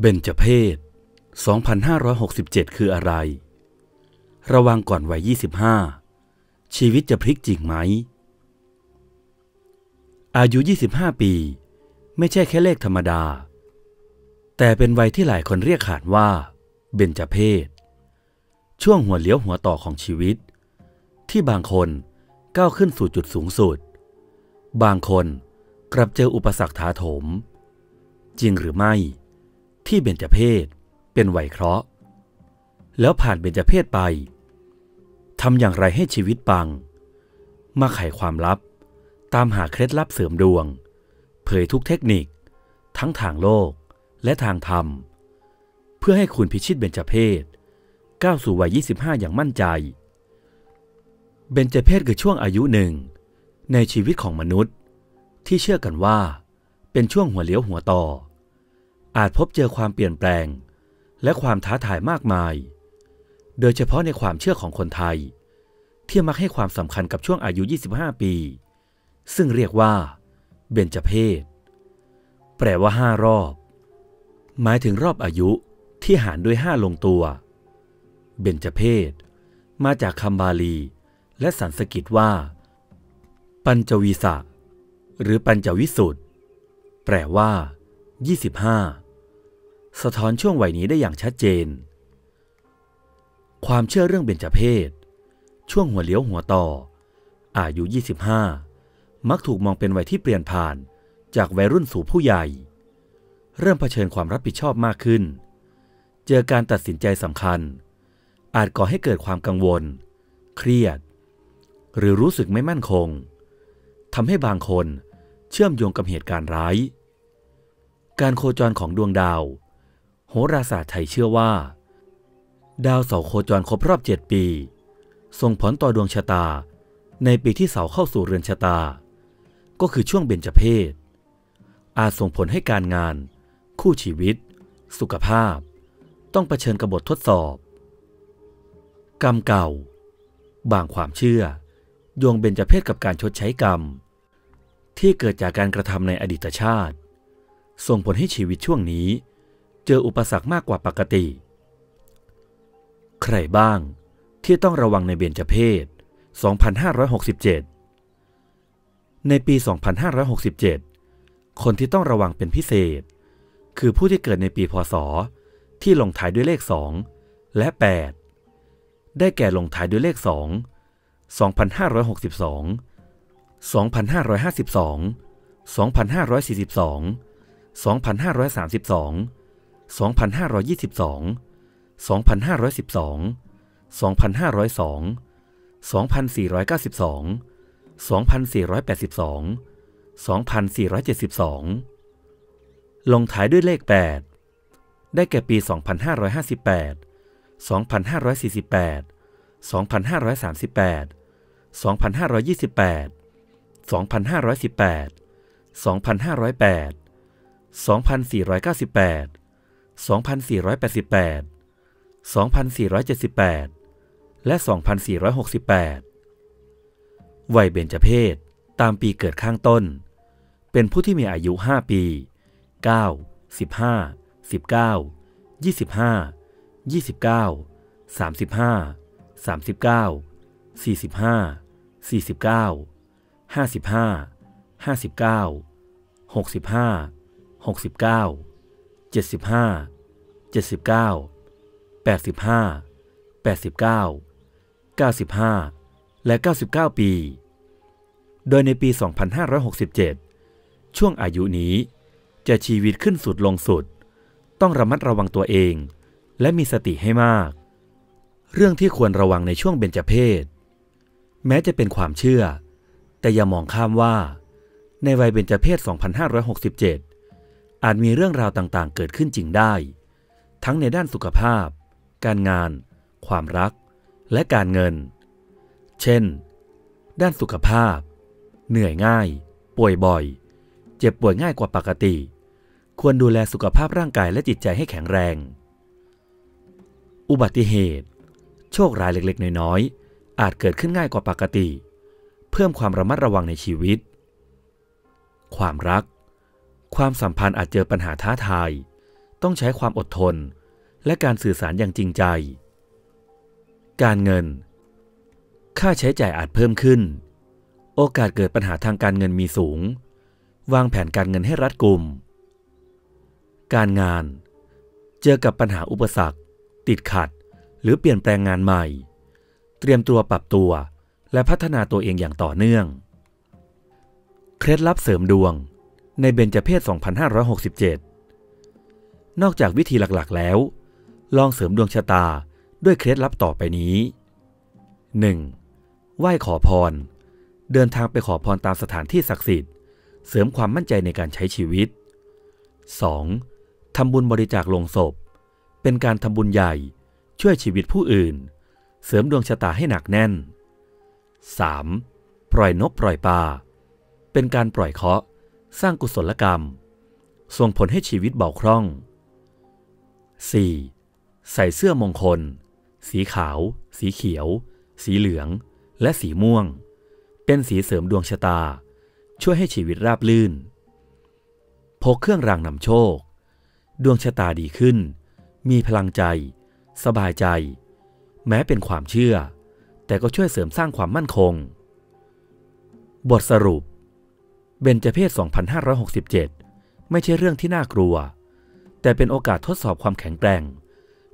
เบญจเพศ 2567 คืออะไร ระวังก่อนวัย 25 ชีวิตจะพลิกจริงไหม อายุ 25 ปี ไม่ใช่แค่เลขธรรมดา แต่เป็นวัยที่หลายคนเรียกขานว่า เบญจเพศ ช่วงหัวเลี้ยวหัวต่อของชีวิต ที่บางคน ก้าวขึ้นสู่จุดสูงสุด บางคนกลับเจออุปสรรคถาโถม จริงหรือไม่ ที่เบญจเพศเป็นไหวเคราะห์ แล้วผ่านเบญจเพศไปทำอย่างไรให้ชีวิตปัง มาไขความลับ ตามหาเคล็ดลับเสริมดวง เผยทุกเทคนิค ทั้งทางโลกและทางธรรม เพื่อให้คุณพิชิตเบญจเพศก้าวสู่วัย 25 อย่างมั่นใจ เบญจเพศคือช่วงอายุหนึ่ง ในชีวิตของมนุษย์ ที่เชื่อกันว่า เป็นช่วงหัวเลี้ยวหัวต่อ อาจพบเจอความเปลี่ยนแปลง และความท้าทายมากมาย โดยเฉพาะในความเชื่อของคนไทย ที่มักให้ความสำคัญกับช่วงอายุ 25 ปี ซึ่งเรียกว่า เบญจเพศแปลว่าห้ารอบ หมายถึงรอบอายุที่หารด้วย5ลงตัว เบญจเพศมาจากคำบาลี และสันสกิตว่า ปัญจวีสะหรือปัญจวิสุทธ์แปลว่า 25 สะท้อนช่วงวัยนี้ได้อย่างชัดเจน ความเชื่อเรื่องเบญจเพศ ช่วงหัวเลี้ยวหัวต่อ อายุ 25 มักถูกมองเป็นวัยที่เปลี่ยนผ่านจากวัยรุ่นสู่ผู้ใหญ่ เริ่มเผชิญความรับผิดชอบมากขึ้น เจอการตัดสินใจสำคัญ อาจก่อให้เกิดความกังวล เครียด หรือรู้สึกไม่มั่นคงทำให้บางคนเชื่อมโยงกับเหตุการณ์ร้าย การโคจรของดวงดาว โหราศาสตร์ไทยเชื่อว่า ดาวเสาร์โคจรครบรอบ 7 ปี ส่งผลต่อดวงชะตา ในปีที่เสาร์เข้าสู่เรือนชะตา ก็คือช่วงเบญจเพศ อาจส่งผลให้การงาน คู่ชีวิต สุขภาพ ต้องเผชิญกับบททดสอบ กรรมเก่า บางความเชื่อ โยงเบญจเพศกับการชดใช้กรรม ที่เกิดจากการกระทำในอดีตชาติ ส่งผลให้ชีวิตช่วงนี้ เจออุปสรรคมากกว่าปกติ ใครบ้างที่ต้องระวังในเบญจเพศ 2567 ในปี 2567 คนที่ต้องระวังเป็นพิเศษ คือผู้ที่เกิดในปีพศ ที่ลงท้ายด้วยเลข 2 และ 8 ได้แก่ลงท้ายด้วยเลข 2 2562 2552 2542 2532 2522 2512 2502 2492 2482 2472 ลงท้ายด้วยเลข 8 ได้แก่ปี 2558 2548 2538 2528 2518 2508 2498 2488 2478 และ 2468 วัยเบญจเพศตามปีเกิดข้างต้น เป็นผู้ที่มีอายุ 5 ปี 9 15 19 25 29 35 39 45 49 55 59 65 69 75 79 85 89 95 และ 99 ปี โดยในปี 2567 ช่วงอายุนี้ จะชีวิตขึ้นสุดลงสุด ต้องระมัดระวังตัวเอง และมีสติให้มาก เรื่องที่ควรระวังในช่วงเบญจเพศ แม้จะเป็นความเชื่อ แต่อย่ามองข้ามว่า ในวัยเบญจเพศ 2567 อาจมีเรื่องราวต่างๆ เกิดขึ้นจริงได้ ทั้งในด้านสุขภาพ การงาน ความรัก และการเงิน เช่น ด้านสุขภาพ เหนื่อยง่าย ป่วยบ่อย เจ็บป่วยง่ายกว่าปกติ ควรดูแลสุขภาพร่างกายและจิตใจให้แข็งแรง อุบัติเหตุ โชคร้ายเล็กๆ น้อยๆ อาจเกิดขึ้นง่ายกว่าปกติ เพิ่มความระมัดระวังในชีวิต ความรัก ความสัมพันธ์อาจเจอปัญหาท้าทาย ต้องใช้ความอดทน และการสื่อสารอย่างจริงใจ การเงิน ค่าใช้จ่ายอาจเพิ่มขึ้น โอกาสเกิดปัญหาทางการเงินมีสูง วางแผนการเงินให้รัดกุม การงาน เจอกับปัญหาอุปสรรค ติดขัด หรือเปลี่ยนแปลงงานใหม่ เตรียมตัวปรับตัว และพัฒนาตัวเองอย่างต่อเนื่อง เคล็ดลับเสริมดวง ในเบญจเพศ 2567 นอกจากวิธีหลักๆแล้ว ลองเสริมดวงชะตาด้วยเคล็ดลับต่อไปนี้ 1. ไหว้ขอพร เดินทางไปขอพรตามสถานที่ศักดิ์สิทธิ์ เสริมความมั่นใจในการใช้ชีวิต 2. ทำบุญบริจาคลงศพ เป็นการทำบุญใหญ่ ช่วยชีวิตผู้อื่น เสริมดวงชะตาให้หนักแน่น 3. ปล่อยนกปล่อยปลาเป็นการปล่อยเคาะ สร้างกุศลกรรม ส่งผลให้ชีวิตเบาคล่อง 4. ใส่เสื้อมงคล สีขาว สีเขียว สีเหลือง และสีม่วง เป็นสีเสริมดวงชะตา ช่วยให้ชีวิตราบลื่นพกเครื่องรางนำโชค ดวงชะตาดีขึ้น มีพลังใจ สบายใจ แม้เป็นความเชื่อ แต่ก็ช่วยเสริมสร้างความมั่นคง บทสรุป เบญจเพศ 2567 ไม่ใช่เรื่องที่น่ากลัว แต่เป็นโอกาสทดสอบความแข็งแกร่ง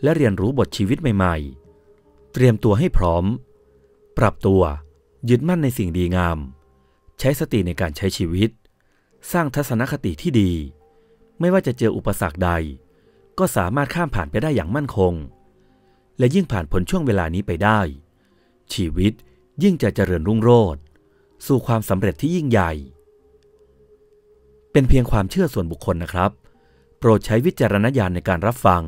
และเรียนรู้บทชีวิตใหม่ๆ เตรียมตัวให้พร้อม ปรับตัวยึดมั่นในสิ่งดีงาม ใช้สติในการใช้ชีวิต สร้างทัศนคติที่ดี ไม่ว่าจะเจออุปสรรคใด ก็สามารถข้ามผ่านไปได้อย่างมั่นคง และยิ่งผ่านพ้นช่วงเวลานี้ไปได้ ชีวิตยิ่งจะเจริญรุ่งโรจน์สู่ความสำเร็จที่ยิ่งใหญ่ เป็นเพียงความเชื่อส่วนบุคคลนะครับ โปรดใช้วิจารณญาณในการรับฟัง